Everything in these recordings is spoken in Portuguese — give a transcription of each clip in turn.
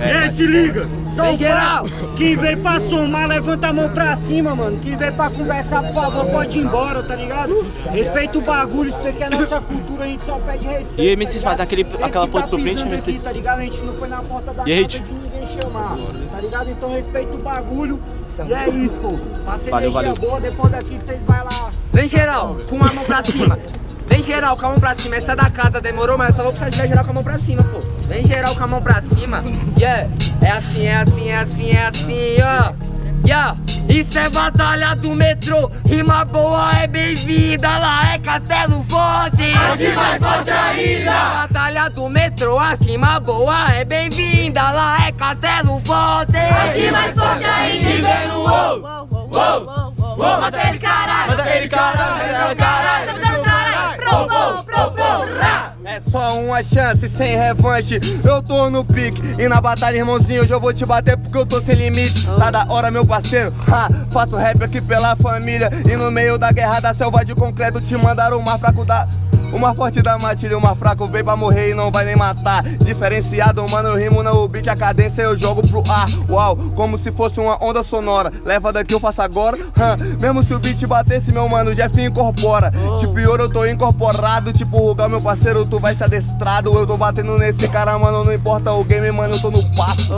É, se liga! Vem geral! Quem veio pra somar, levanta a mão pra cima, mano. Quem veio pra conversar, por favor, pode ir embora, tá ligado? Respeita o bagulho, isso daqui é nossa cultura, a gente só pede respeito. E aí, MCs, tá faz aquele- aquela que pose tá pro aqui, MCs? Tá ligado? A gente não foi na porta da casa de ninguém chamar, tá ligado? Então respeita o bagulho. E é isso, pô. Passa Valeu, energia valeu. boa, depois daqui vocês vai lá. Vem geral, com a mão pra cima. Vem geral com a mão pra cima. Essa é da casa demorou, mas eu só vou precisar de ver geral com a mão pra cima, pô. Vem geral com a mão pra cima. Yeah. É assim, é assim, é assim, é assim, ó. Yeah. Isso é batalha do metrô. Rima boa é bem-vinda. Lá é Castelo Forte. Aqui mais forte ainda. Batalha do metrô. A rima boa é bem-vinda. Lá é Castelo Forte. Aqui mais forte ainda. E vem no uou. Uou. Uou. Mata ele, caralho. Manda ele, caralho, manda ele, caralho. Mata ele, caralho. Pro, pro, rá. É só uma chance, sem revanche. Eu tô no pique. E na batalha, irmãozinho, hoje eu vou te bater porque eu tô sem limite. Tá da hora, meu parceiro. Ha, faço rap aqui pela família. E no meio da guerra da selva de concreto, te mandaram uma fraco da. Uma forte da matilha, uma fraco veio pra morrer e não vai nem matar. Diferenciado, mano, eu rimo no beat, a cadência eu jogo pro ar. Uau, como se fosse uma onda sonora. Leva daqui, eu faço agora. Hã, mesmo se o beat batesse, meu mano, o Jeff incorpora. Tipo, ouro eu tô incorporado. Tipo, Rugal, meu parceiro, tu vai ser adestrado. Eu tô batendo nesse cara, mano, não importa o game, mano, eu tô no passo.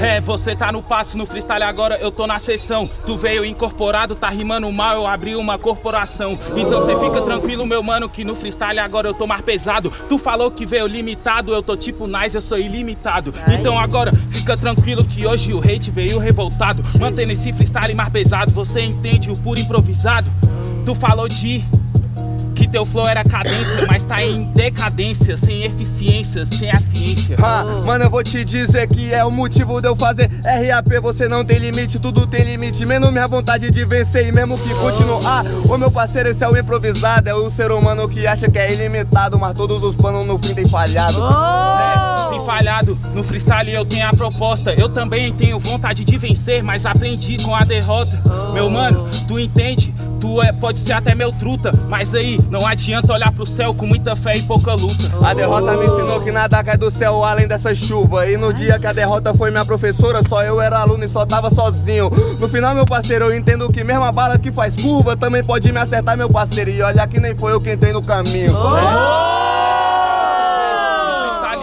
É, você tá no passo, no freestyle agora eu tô na sessão. Tu veio incorporado, tá rimando mal, eu abri uma corporação. Então cê fica tranquilo, meu mano, que no freestyle agora eu tô mais pesado. Tu falou que veio limitado, eu tô tipo nice, eu sou ilimitado. Então agora fica tranquilo que hoje o hate veio revoltado. Mantendo esse freestyle mais pesado, você entende o puro improvisado. Tu falou de teu flow era cadência, mas tá em decadência, sem eficiência, sem a ciência. Ha, mano, eu vou te dizer que é o motivo de eu fazer RAP. Você não tem limite, tudo tem limite. Menos minha vontade de vencer e mesmo que continuar. Ô meu parceiro, esse é o improvisado. É o ser humano que acha que é ilimitado, mas todos os planos no fim tem falhado. É, tem falhado no freestyle eu tenho a proposta. Eu também tenho vontade de vencer, mas aprendi com a derrota. Meu mano, tu entende? Tu é, pode ser até meu truta, mas aí não adianta olhar pro céu com muita fé e pouca luta. A derrota me ensinou que nada cai do céu além dessa chuva. E no dia que a derrota foi minha professora, só eu era aluno e só tava sozinho. No final, meu parceiro, eu entendo que mesmo a bala que faz curva também pode me acertar, meu parceiro. E olha que nem foi eu quem entrei no caminho. Freestyle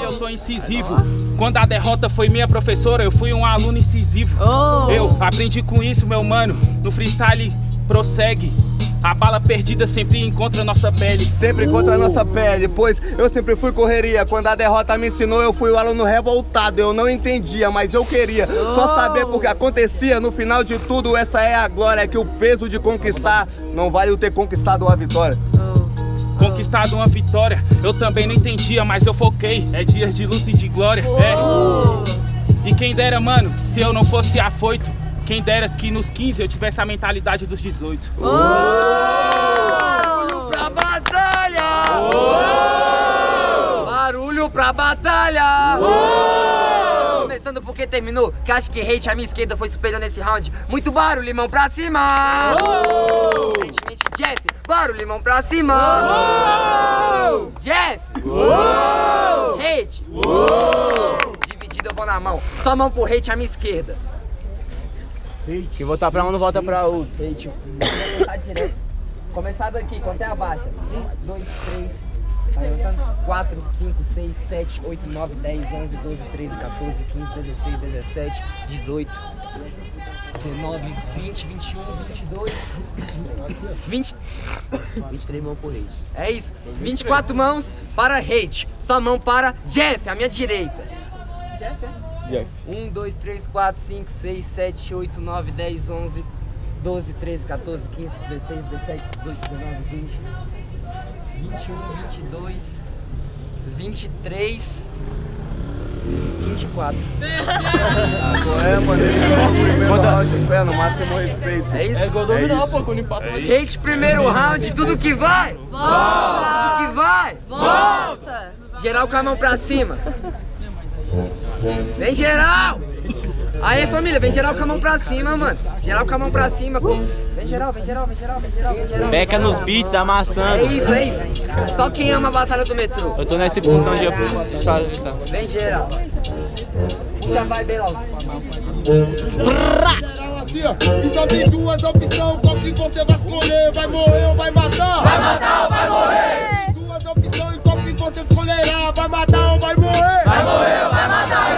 eu tô incisivo. Quando a derrota foi minha professora, eu fui um aluno incisivo. Eu aprendi com isso, meu mano. No freestyle prossegue. A bala perdida sempre encontra nossa pele. Sempre contra a nossa pele, pois eu sempre fui correria. Quando a derrota me ensinou, eu fui o aluno revoltado. Eu não entendia, mas eu queria só saber porque acontecia. No final de tudo, essa é a glória. É que o peso de conquistar não vale o ter conquistado a vitória. Conquistado uma vitória, eu também não entendia, mas eu foquei. É dias de luta e de glória. É. E quem dera, mano, se eu não fosse afoito. Quem dera que nos 15 eu tivesse a mentalidade dos 18. Barulho pra batalha! Barulho pra batalha! Porque terminou, que acho que hate a minha esquerda foi superior nesse round. Muito barulho, limão pra cima! Evidentemente, Jeff, barulho, limão pra cima! Jeff! Hate! Dividido eu vou na mão, só mão pro hate a minha esquerda. Quem votar pra um não vota pra outro. Hate, vou direto. Começar daqui, quanto é a baixa? 1, 2, 3, 4, 5, 6, 7, 8, 9, 10, 11, 12, 13, 14, 15, 16, 17, 18, 19, 20, 21, 22, 20, 23 mãos por hate. É isso. 24 mãos para hate. Só mão para Jeff, a minha direita. Jeff, é? Jeff. 1, 2, 3, 4, 5, 6, 7, 8, 9, 10, 11, 12, 13, 14, 15, 16, 17, 18, 19, 20, 21, 22, 23, 24. É, mano, é primeiro round, fé, no máximo respeito. É isso? É igual dominar, pô, quando empata. Hate primeiro round, tudo que vai? Volta! Tudo que vai? Volta! Geral com a mão pra cima. Vem geral! Aí, família, vem geral com a mão pra cima, mano. Geral com a mão pra cima, pô. Vem geral, vem geral, vem geral, vem geral, vem geral. Beca nos beats, É amassando. isso, é isso. Só quem ama a batalha do metrô. Eu tô nessa função de. Vem geral. Já vai, Belau. Geral assim, ó. E só tem duas opções, qual que você vai escolher? Vai morrer ou vai matar? Vai matar ou vai morrer? Duas opções, qual que você escolherá? Vai matar ou vai morrer? Vai morrer ou vai matar?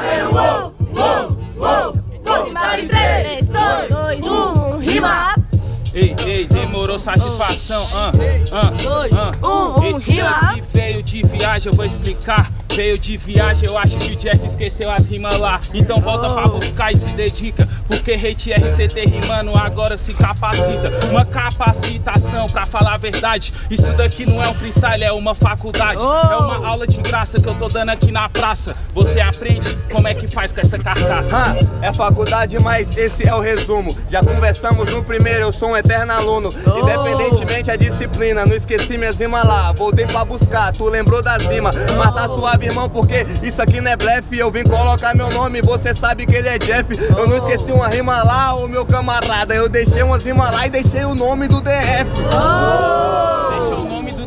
Ei, demorou satisfação. Ah, ah, Dois, ah. um, um, Esse daqui veio de viagem, eu vou explicar. Veio de viagem, eu acho que o Jeff esqueceu as rimas lá. Então volta pra buscar e se dedica. Porque hate RCT rimando agora se capacita. Uma capacitação pra falar a verdade. Isso daqui não é um freestyle, é uma faculdade. É uma aula de graça que eu tô dando aqui na praça. Você aprende como é que faz com essa carcaça. Ah, é faculdade, mas esse é o resumo. Já conversamos no primeiro, eu sou um eterno aluno. Independentemente da disciplina, não esqueci minhas rimas lá. Voltei pra buscar, tu lembrou das rimas. Mas tá suave, irmão, porque isso aqui não é blefe. Eu vim colocar meu nome, você sabe que ele é Jeff. Eu não esqueci uma rima lá, ô meu camarada. Eu deixei umas rimas lá e deixei o nome do DF. Deixou o nome do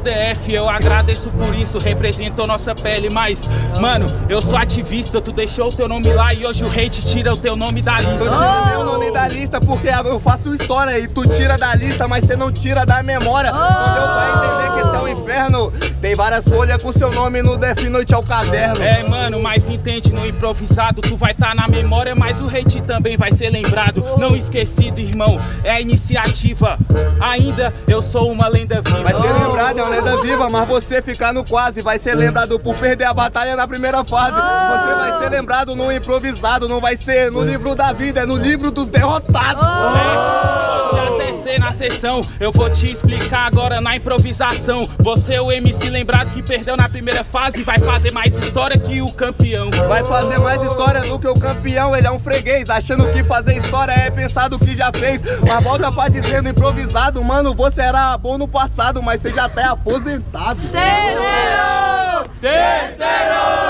DF, eu agradeço por isso, representou nossa pele, mas, mano, eu sou ativista, tu deixou o teu nome lá e hoje o hate tira o teu nome da Tu lista. tira meu nome da lista porque eu faço história e tu tira da lista, mas você não tira da memória. Não deu pra entender que esse é o inferno. Tem várias folhas com seu nome no Def Noite ao caderno. É, mano, mas entende, no improvisado tu vai tá na memória, mas o hate também vai ser lembrado. Não esquecido, irmão, é a iniciativa. Ainda eu sou uma lenda viva. Vai ser lembrado, é uma lenda viva, mas você ficar no quase. Vai ser lembrado por perder a batalha na primeira fase. Você vai ser lembrado no improvisado, não vai ser no livro da vida, é no livro dos derrotados. Até ser na sessão, eu vou te explicar agora na improvisação. Você é o MC lembrado que perdeu na primeira fase, vai fazer mais história que o campeão. Vai fazer mais história do que o campeão, ele é um freguês. Achando que fazer história é pensar do que já fez. Mas volta pra dizer no improvisado, mano, você era bom no passado, mas você já tá aposentado. Terceiro! Terceiro!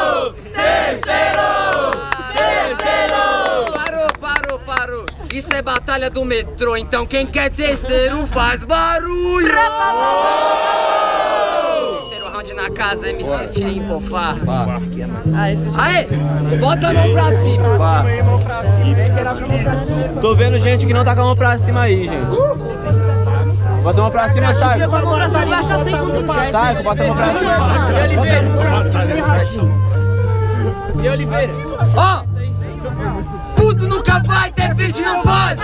Isso é batalha do metrô, então quem quer terceiro faz barulho. Terceiro round na casa, MC Cheio Popá. Ah, esse eu já... Aê, bota a mão pra cima. Pá. Tô vendo gente que não tá com a mão pra cima aí, gente. Bota a mão pra cima, sai. Com a mão pra cima, baixa sem conta. Sai, bota a mão pra cima. E Oliveira? E Oliveira? Ó, puto nunca vai ter vídeo, não pode.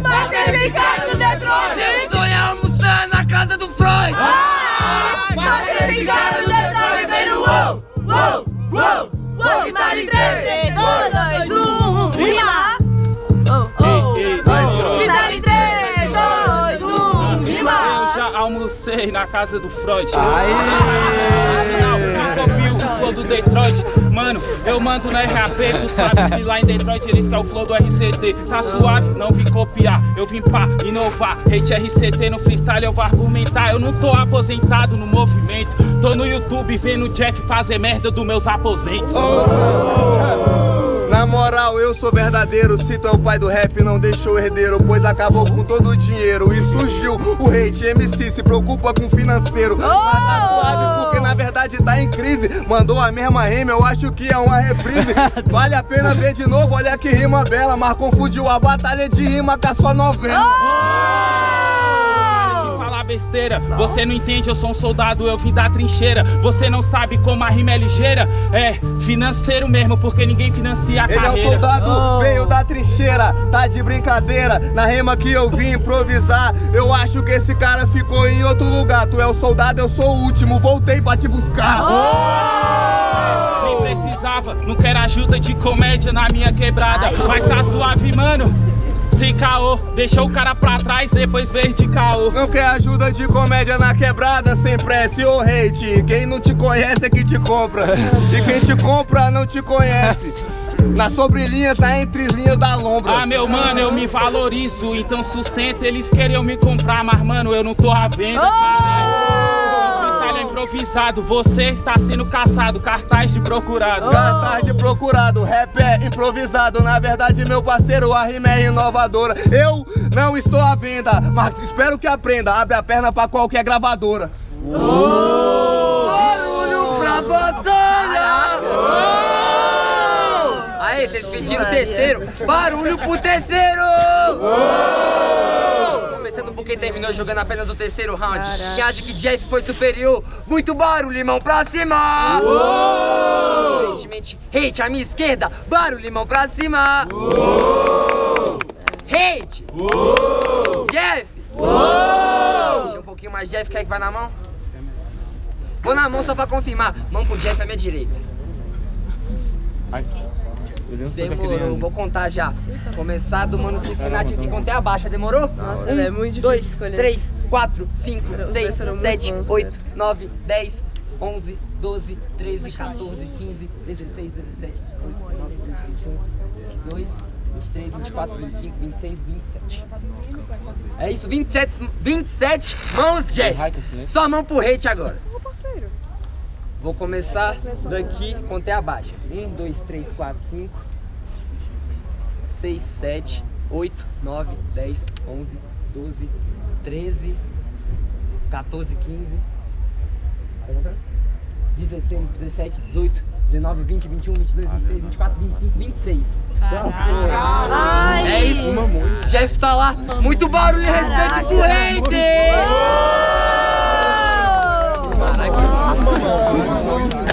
Vai ter ficado no Detroit! Seu sonho é almoçar na casa do Freud. Vai ter ficado no Detroit! Vem no uou! Uou! Uou! Uou! Freestyle em 3, 2, 2, 1, almocei na casa do Freud. Aí. Não, eu copio o flow do Detroit. Mano, eu mando no RAP, tu sabe que lá em Detroit eles que é o flow do RCT. Tá suave, não vim copiar, eu vim pra inovar. Hate RCT no freestyle eu vou argumentar. Eu não tô aposentado no movimento. Tô no YouTube vendo o Jeff fazer merda dos meus aposentos. Na moral, eu sou verdadeiro. Se tu é o pai do rap, não deixou herdeiro, pois acabou com todo o dinheiro. E o hate MC, se preocupa com o financeiro. Mas tá suave, porque na verdade tá em crise. Mandou a mesma rima, eu acho que é uma reprise. Vale a pena ver de novo, olha que rima bela. Mas confundiu a batalha de rima com a sua novela. de falar besteira. Você não entende, eu sou um soldado, eu vim da trincheira. Você não sabe como a rima é ligeira? É financeiro mesmo, porque ninguém financia a Ele é um carreira. soldado, veio da trincheira, tá de brincadeira. Na rima que eu vim improvisar, eu acho que esse cara ficou em outro lugar. Tu é o soldado, eu sou o último, voltei pra te buscar. Nem precisava, não quero ajuda de comédia na minha quebrada. Mas tá suave, mano. Se caô, deixou o cara pra trás, depois veio de caô. Não quer ajuda de comédia na quebrada, sem prece ou hate. Quem não te conhece é que te compra. E quem te compra não te conhece. Na sobrelinha tá entre as linhas da lombra. Ah, meu mano, eu me valorizo, então sustenta. Eles queriam me comprar, mas mano, eu não tô à venda. cara. O freestyle freestyle é improvisado, você tá sendo caçado, cartaz de procurado. Cartaz de procurado, rap é improvisado. Na verdade, meu parceiro, a rima é inovadora. Eu não estou à venda, mas espero que aprenda. Abre a perna pra qualquer gravadora. Barulho pra batalha! Aí, vocês pediram o terceiro. Barulho pro terceiro! Quem terminou jogando apenas o terceiro round. Quem acha que Jeff foi superior? Muito barulho, irmão, pra cima! Evidentemente, hate à minha esquerda. Barulho, irmão, pra cima! Hate! Jeff! Deixa um pouquinho mais Jeff, quer que vai na mão? Vou na mão só pra confirmar. Mão pro Jeff à minha direita. Demorou, vou contar já. Começar do mano Cincinnati aqui, contei a baixa, demorou? Nossa, é muito difícil dois, escolher. três, quatro, cinco, Os seis, dois foram muito sete, bons, oito, cara. nove, dez, onze, doze, treze, 14, 15, 16, 17, 18, 19, 20, 21, 22, 23, 24, 25, 26, 27. É isso, 27, 27 mãos, Jeff. Só mão pro hate agora. Vou começar daqui, contei abaixo. 1, 2, 3, 4, 5, 6, 7, 8, 9, 10, 11, 12, 13, 14, 15, 16, 17, 18, 19, 20, 21, 22, 23, 24, 25, 26. Ai, É isso. Jeff tá lá. Muito barulho e respeito pro hater. Caraca,